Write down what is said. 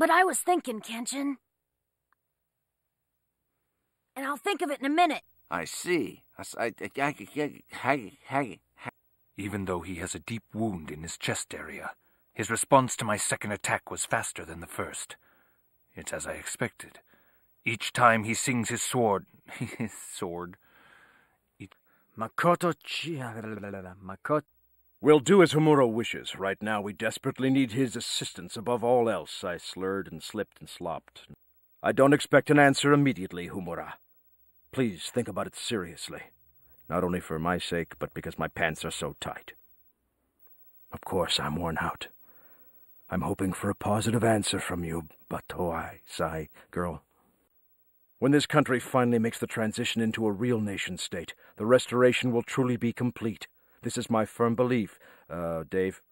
But I was thinking, Kenshin. And I'll think of it in a minute. I see. I, I, I, Even though he has a deep wound in his chest area, his response to my second attack was faster than the first. It's as I expected. Each time he sings his sword, his sword. It... Makoto Makoto. We'll do as Homura wishes. Right now, we desperately need his assistance above all else. I slurred and slipped and slopped. I don't expect an answer immediately, Homura. Please think about it seriously. Not only for my sake, but because my pants are so tight. Of course, I'm worn out. I'm hoping for a positive answer from you, Batoi, sigh, girl. When this country finally makes the transition into a real nation-state, the restoration will truly be complete. This is my firm belief, uh, Dave.